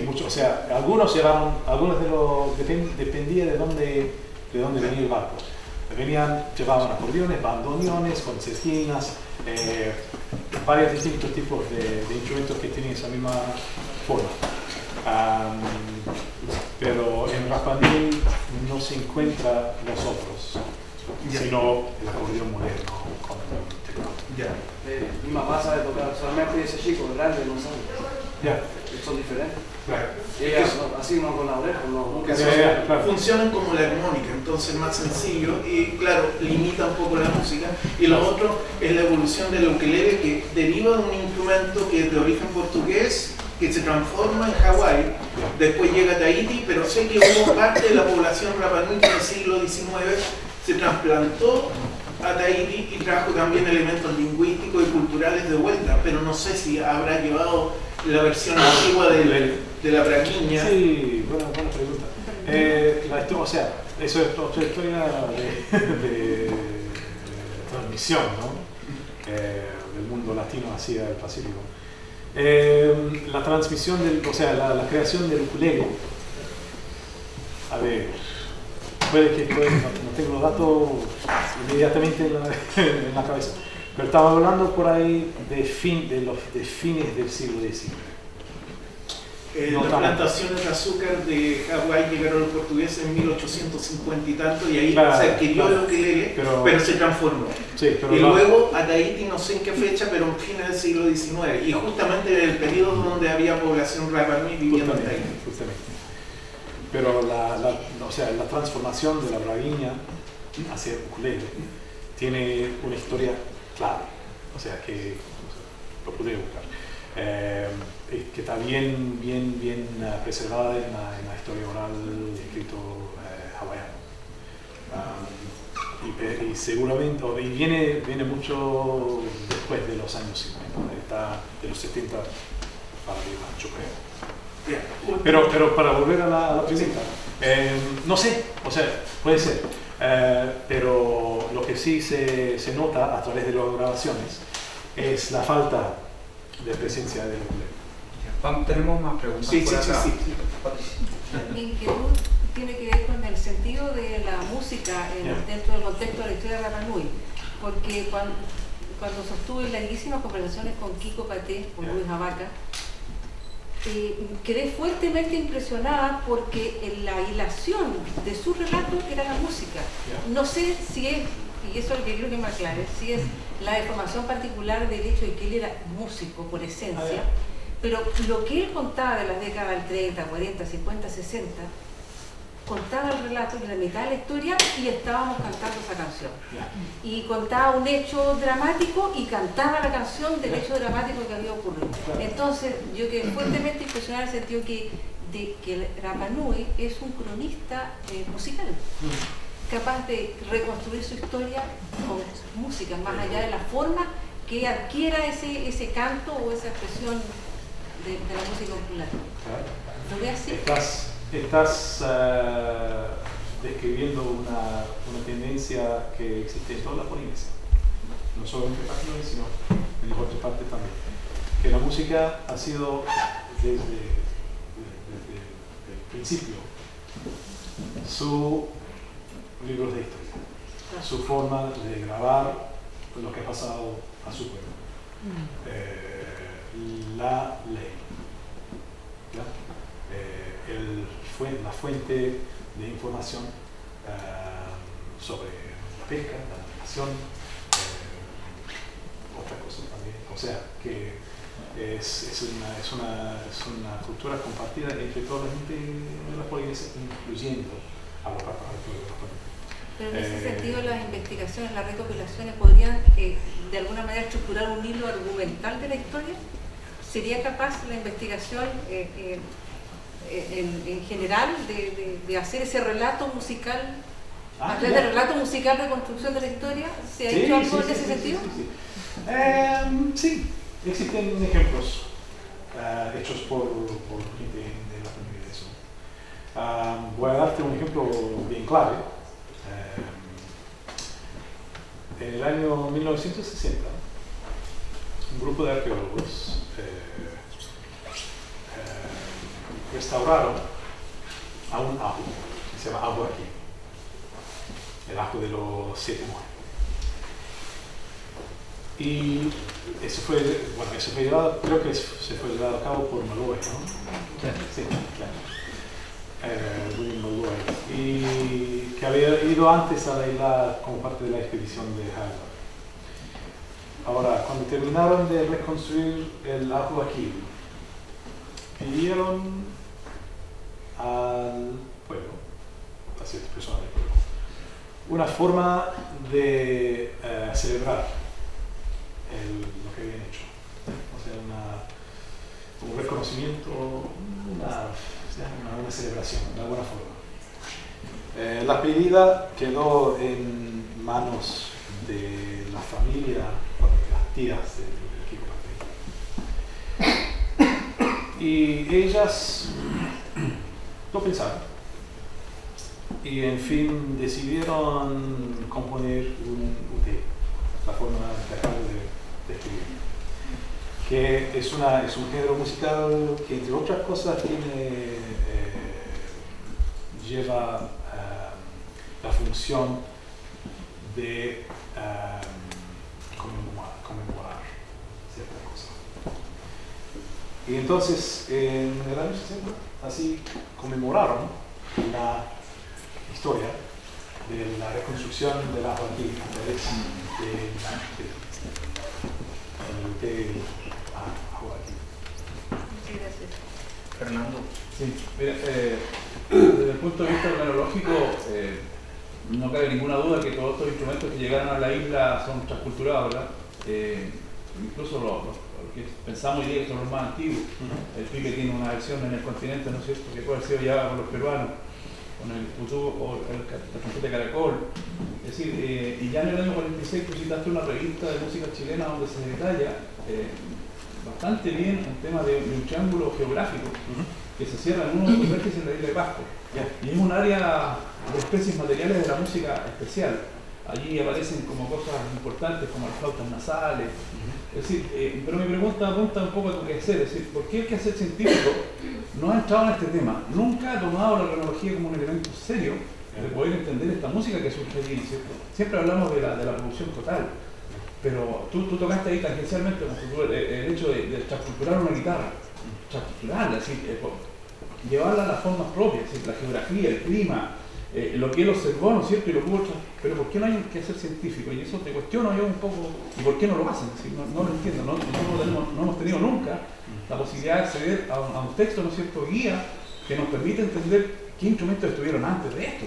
mucho, o sea, algunos llevaron, algunos de los, depend, dependía de dónde, de dónde venía el barco. Venían, llevaban acordeones, bandoneones, concertinas, eh, varios distintos tipos de, de, instrumentos que tienen esa misma forma. Um, pero en Rapanui no se encuentra los otros, sino el acordeón moderno con el teclado. Ya. Eh, mi mamá sabe tocar solamente ese chico, grande, no sabe. Ya. Son diferentes. Claro. Ella, no, así no con la oreja, no, nunca se claro. funcionan como la armónica, entonces más sencillo y claro, limita un poco la música. Y lo otro es la evolución del ukelele que deriva de un instrumento que es de origen portugués, que se transforma en Hawái, después llega a Tahiti, pero sé que hubo parte de la población Rapanui que en el siglo XIX se trasplantó a Tahiti y trajo también elementos lingüísticos y culturales de vuelta, pero no sé si habrá llevado la versión antigua de la braquiña. Sí, buena, buena pregunta. Eh, o sea, eso es otra historia de, de- de transmisión, ¿no? Eh, del mundo latino hacia el Pacífico. Eh, la transmisión, del, o sea, la, creación del ukulele. A ver, puede que no, no tengo datos inmediatamente en la, en la cabeza, pero estaba hablando por ahí de, fin, de los de fines del siglo XIX. Eh, No las plantaciones de azúcar de Hawái llegaron los portugueses en 1850 y tanto y ahí Claro, se adquirió claro. el ukelele, Pero- pero, se transformó. Sí, pero y luego a Tahiti no sé en qué fecha, pero en fines del siglo XIX y justamente en el periodo donde había población Rapanui viviendo en Tahiti. justamente. Pero la, la- o sea, la transformación de la braguiña hacia el ukulele tiene una historia clara. O sea, que lo pude buscar. Eh, que está bien, bien, bien eh, preservada en la, en la historia oral y escrito eh, hawaiano. Um, y, pe- y seguramente, y viene, viene mucho después de los años 50, está de los 70 para arriba, yo creo. Pero, pero para volver a la, a la pregunta, eh, no sé, o sea, puede ser, eh, pero lo que sí se, se nota a través de las grabaciones es la falta de presencia del. Vamos, tenemos más preguntas Sí, por sí, sí, acá. sí. Mi inquietud tiene que ver con el sentido de la música en- Ya. dentro del contexto de la historia de Rapa Nui, porque cuando, cuando sostuve larguísimas conversaciones con Kiko Paté, con Ya. Luis Abaca, eh, quedé fuertemente impresionada porque en la hilación de su relato era la música. No sé si es, y eso es lo que quiero que me aclare, si es la deformación particular del hecho de que él era músico por esencia, pero lo que él contaba de las décadas del 30, 40, 50, 60, contaba el relato de la mitad de la historia y estábamos cantando esa canción. Y contaba un hecho dramático y cantaba la canción del hecho dramático que había ocurrido. Entonces, yo quedé fuertemente impresionada en el sentido que, de que Rapa Nui es un cronista eh, musical capaz de reconstruir su historia con música, más allá de la forma que adquiera ese, ese canto o esa expresión de, de la música popular. ¿Lo ve así? Estás, estás eh, describiendo una, una tendencia que existe en toda la Polinesia, no solo en Papua, sino en otras partes también. Que la música ha sido desde, desde el principio su libro de historia, su forma de grabar lo que ha pasado a su pueblo. Eh, la ley. ¿ya? Eh, el fue- la fuente de información eh, sobre la pesca, la navegación, eh, otra cosa también. O sea, que es, es, una, es, una, es una cultura compartida entre toda la gente de la Polinesia, incluyendo a los. Pero en ese Eh, sentido las investigaciones, las recopilaciones podrían eh, de alguna manera estructurar un hilo argumental de la historia. ¿Sería capaz la investigación eh, en, en general de, de- de hacer ese relato musical, Ah, a través ya. de relato musical reconstrucción de la historia? ¿Se ha Sí, hecho algo sí, en ese sentido? sí. Em, sí, existen ejemplos eh, hechos por, por gente de la familia de eso. Am, voy a darte un ejemplo bien clave. Em, en el año 1960, un grupo de arqueólogos eh, restauraron a un ajo, que se llama ajo aquí, el ajo de los siete muertos. Y eso fue, bueno, eso fue llevado, creo que se fue llevado a cabo por Malloy, ¿no? Sí, claro. Eh, William Malloy. Y que había ido antes a la isla como parte de la expedición de Harvard. Ahora, cuando terminaron de reconstruir el ajo aquí, pidieron al pueblo, a ciertas personas del pueblo, una forma de eh, celebrar el- lo que habían hecho. O sea, un reconocimiento, una, una, una celebración, de alguna forma. Eh, la pedida quedó en manos de la familia, de las tías del, Kiko Patey. Y ellas lo pensaron. Y en fin decidieron componer un UT, la forma que de describir. Que es, una, es un género musical que entre otras cosas tiene, eh, lleva eh, la función de eh, conmemorar, conmemorar cierta cosa. Y entonces, en el año 60, así conmemoraron la historia de la reconstrucción de la Joaquín de, de, de, de gracias. Fernando. Sí, mira, eh, desde el punto de vista cronológico, eh, no cabe ninguna duda que todos estos instrumentos que llegaron a la isla son transculturados, ¿verdad? Eh, incluso los, los- los que pensamos hoy día que son los más antiguos. El pique tiene una versión en el continente, ¿no es cierto?, que puede haber sido llevada por los peruanos, con el putú o el, de caracol. Es decir, eh, y ya en el año 46 tú citaste una revista de música chilena donde se detalla eh, bastante bien el tema de, de un triángulo geográfico que se cierra en uno de los vértices en la isla de Pascua. Y es un área de especies materiales de la música especial. Allí aparecen como cosas importantes como las flautas nasales. Es decir, eh, pero mi pregunta apunta un poco a tu quehacer, es decir, ¿por qué el quehacer científico no ha entrado en este tema? Nunca ha tomado la cronología como un elemento serio de poder entender esta música que surge allí, ¿cierto? Siempre hablamos de la, de la producción total, pero tú, tú tocaste ahí tangencialmente eh, el hecho de, de transculturar una guitarra, transculturarla, es decir, eh, llevarla a las formas propias, es decir, la geografía, el clima, eh, lo que él observó, ¿no es cierto? Y lo pudo pero ¿por qué no hay que ser científico? Y eso te cuestiono yo un poco, ¿y por qué no lo hacen? Decir, no, no lo entiendo, no, nosotros no, tenemos- no hemos tenido nunca la posibilidad de acceder a un, a un texto, ¿no es cierto?, guía que nos permite entender qué instrumentos estuvieron antes de esto.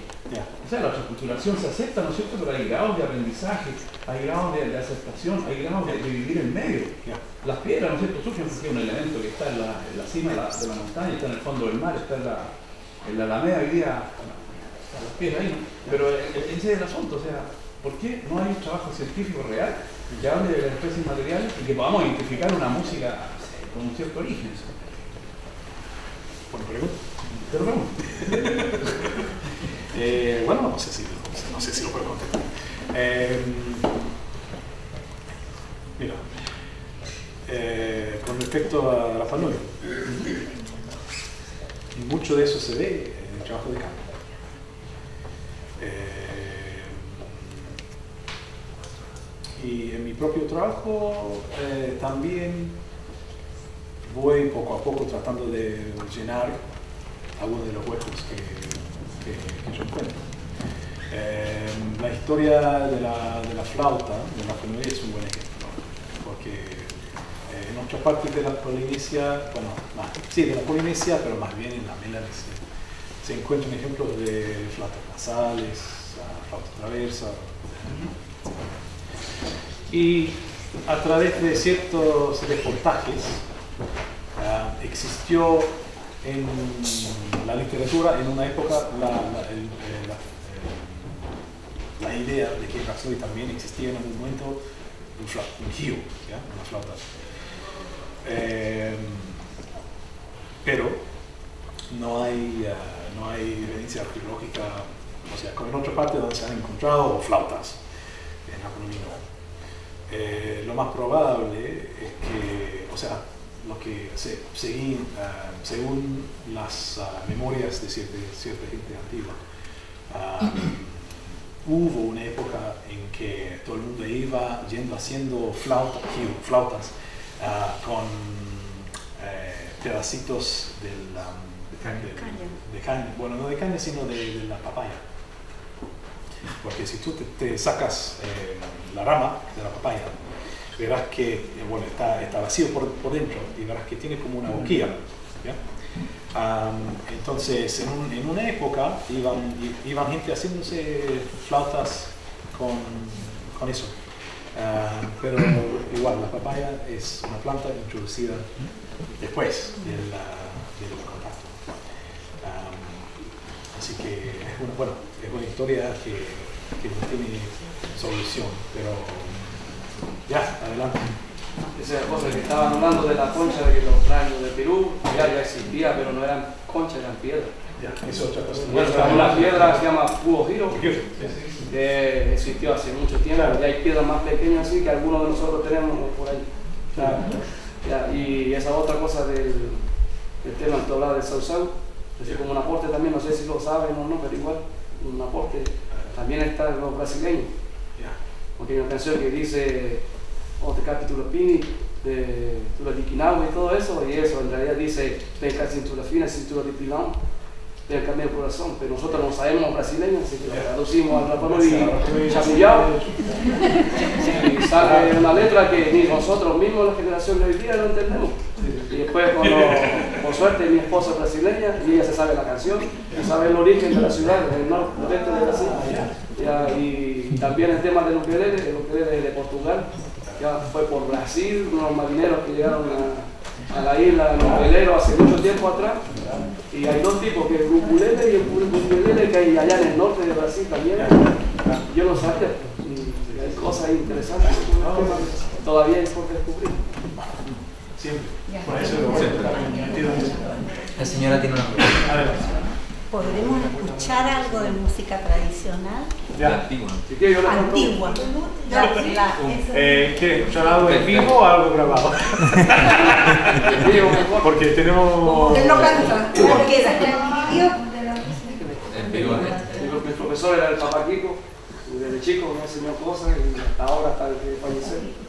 O sea, la transculturación se acepta, ¿no es cierto?, pero hay grados de aprendizaje, hay grados de, de aceptación, hay grados de, de vivir en medio. Las piedras, ¿no es cierto?, surgen porque es un elemento que está en la, en la cima de la, de la montaña, está en el fondo del mar, está en la, en la alameda hoy día, Pero e- e- ese es el asunto, o sea, ¿por qué no hay un trabajo científico real que hable de las especies materiales y que podamos identificar una música con un cierto origen? Buena pregunta. Eh, bueno, no sé si, no sé si lo puedo contestar. Eh, mira, eh, con respecto a Rafa Nui, mucho de eso se ve en el trabajo de campo. Y en mi propio trabajo eh, también voy poco a poco tratando de llenar algunos de los huecos que, que- que yo encuentro. Eh, la historia de la, de la flauta de la familia es un buen ejemplo, porque eh, en otras partes de la Polinesia, bueno, más, sí, de la Polinesia, pero más bien en la Melanesia, se encuentran ejemplos de flautas nasales, flautas traversas, y a través de ciertos reportajes ah, existió en la literatura en una época la, eh, eh, idea de que Rhapsody también existía en algún momento un, fla, una flauta. Eh, pero no hay, ah, no hay evidencia arqueológica, o sea, como en otra parte donde se han encontrado flautas en Aponomino. Eh, lo más probable es que, o sea, lo que se, segui- ah, según las ah, memorias de cierta, cierta gente antigua, ah, hubo una época en que todo el mundo iba yendo haciendo flauta- flautas ah, con eh, pedacitos del, Caña. de caña. Bueno, no de caña, sino de, de la papaya. Porque si tú te, te sacas eh, la rama de la papaya, verás que eh, bueno, está, está vacío por, por dentro y verás que tiene como una boquilla. ¿ya? Am, entonces, en, un- en una época iban, iban gente haciéndose flautas con, con eso. Am, pero igual, la papaya es una planta introducida después del, del contacto. Así que, bueno, es una historia que, que no tiene solución, pero ya, adelante. Esa cosa que estaban hablando de la concha de los traen de Perú, ya, ya existía, pero no eran conchas, eran piedras. Ya, es otra cosa. Bueno, una piedra se llama Pugo Giro, que existió hace mucho tiempo, y hay piedras más pequeñas así que algunos de nosotros tenemos por ahí. Ya, ya, y esa otra cosa del, del tema que tú hablabas del Sausau, así como un aporte también, no sé si lo saben o no, pero igual, un aporte también está en los brasileños. Porque hay una canción que dice, o te capítulo pini, de Tula de Quinagua y todo eso, y eso en realidad dice, tenga cintura fina, cintura de pilón, tenga medio corazón, pero nosotros no sabemos brasileño, así que lo traducimos al rapano y chamullado, y sale una letra que ni nosotros mismos, la generación de hoy día, no entendemos. Y después, cuando, por suerte, mi esposa es brasileña y ella se sabe la canción y sabe el origen de la ciudad, del norte de Brasil. Ya, y, también el tema del ukelele, el ukelele de Portugal, ya fue por Brasil, unos marineros que llegaron a, a la isla en ukelele hace mucho tiempo atrás. Y hay dos tipos, que el ukulele y el ukelele que hay allá en el norte de Brasil también. Yo no sabía. Y hay cosas interesantes todavía hay por descubrir. Siempre. Por eso lo. La señora tiene una pregunta. ¿Podremos escuchar algo de música tradicional? Ya. Antigua. Si yo. Antigua. La- la- Eh, ¿Quieren escuchar algo en vivo o algo grabado? Porque tenemos. Él no canta. Porque era En vivo. Mi, mi profesor era el papá Kiko, desde chico me enseñó cosas y hasta ahora, hasta que falleció.